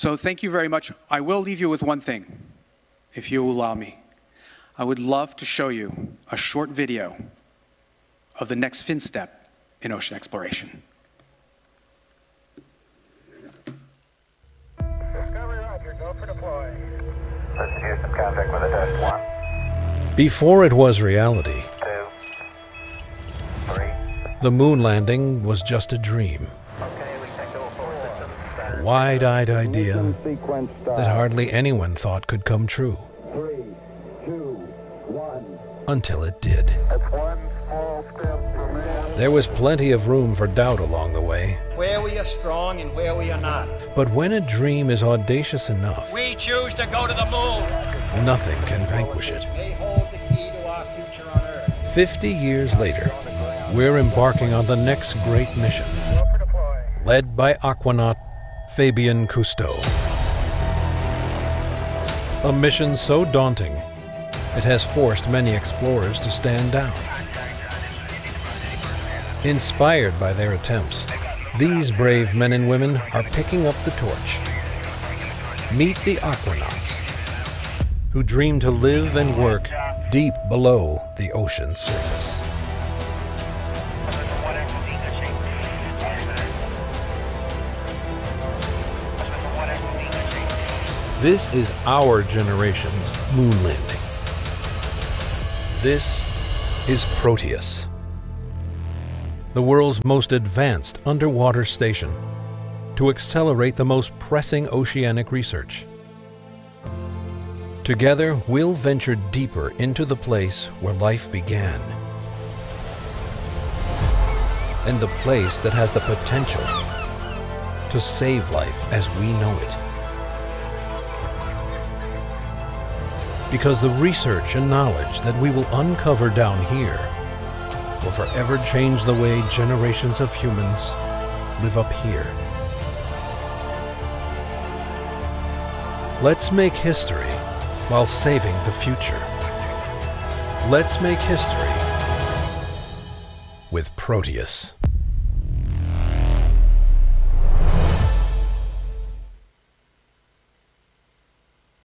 So thank you very much. I will leave you with one thing, if you will allow me. I would love to show you a short video of the next fin step in ocean exploration. Discovery Roger, go for deploy. This is Houston, contact with a test one, Before it was reality, two, three. the moon landing was just a dream. Okay, we can go forward systems. A wide eyed idea Ignition sequence start. that hardly anyone thought could come true Three, two, one. until it did. That's one small step for man. There was plenty of room for doubt along the way, where we are strong and where we are not. but when a dream is audacious enough, We choose to go to the moon. nothing can vanquish it. They hold the key to our future on Earth. 50 years later, we're embarking on the next great mission, Go for deploy. led by aquanaut Fabien Cousteau. A mission so daunting, it has forced many explorers to stand down. Inspired by their attempts, these brave men and women are picking up the torch. Meet the aquanauts, who dream to live and work deep below the ocean's surface. This is our generation's moon landing. This is Proteus, the world's most advanced underwater station to accelerate the most pressing oceanic research. Together, we'll venture deeper into the place where life began and the place that has the potential to save life as we know it. Because the research and knowledge that we will uncover down here will forever change the way generations of humans live up here. Let's make history while saving the future. Let's make history with Proteus.